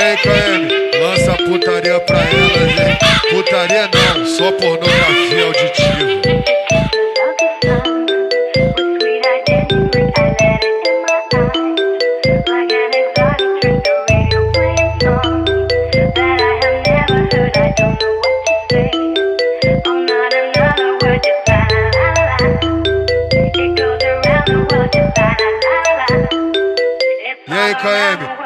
E aí, KM, lança putaria pra elas, hein? Putaria não, só pornografia auditiva. E aí, KM?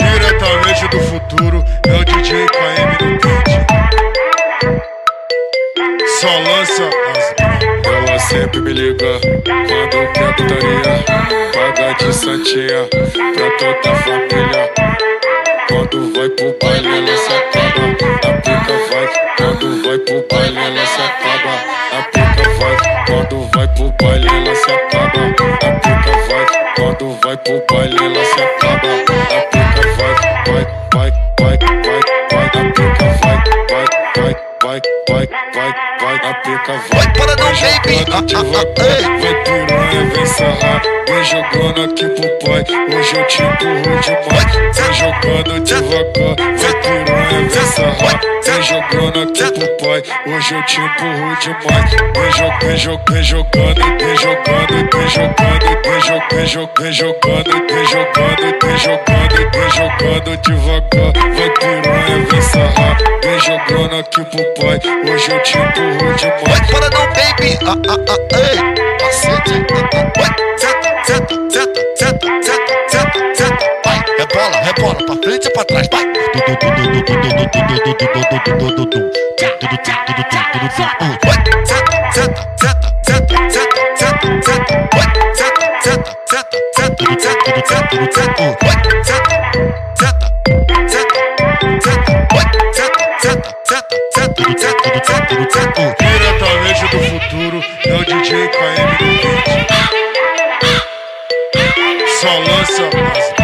Diretamente do futuro, é o DJ KM no beat. Só lança. Ela sempre me liga quando quer putaria. Paga de santinha pra toda a família. Quando vai pro baile, ela se acaba. A pica vai. Quando vai pro baile, ela se acaba. A pica vai. Quando vai pro baile, ela se acaba. A pica vai. Quando vai pro baile, ela se acaba. A pica vai, vai, vai, vai, vai, vai. A pica vai, vai, vai, vai, vai, vai, vai. A pica vai. Vai para não, baby. Ah, ah, ah, ei. Vai piranha, vem sarrar Vem jogando aqui pro pai Hoje eu te empurro demais Vem jogando devagar Vem jogando aqui pro pai Hoje eu te empurro demais Vem jogando, vem jogando, vem jogando Vem jogando, vem jogando Vem jogando, vem jogando Vem jogando, vem jogando Vem jogando devagar Vai piranha, vem sarrar Vem jogando aqui pro pai Hoje eu te empurro demais Vai para não, baby. Ah, ah, ah, ei. Cacete. Ah, ah. Vai. Senta, senta, senta, senta, senta, senta, senta. Vai. Rebola, rebola. Pra frente e pra trás. Vai. Vai. Diretamente do futuro, é o DJ KM no beat. Só lança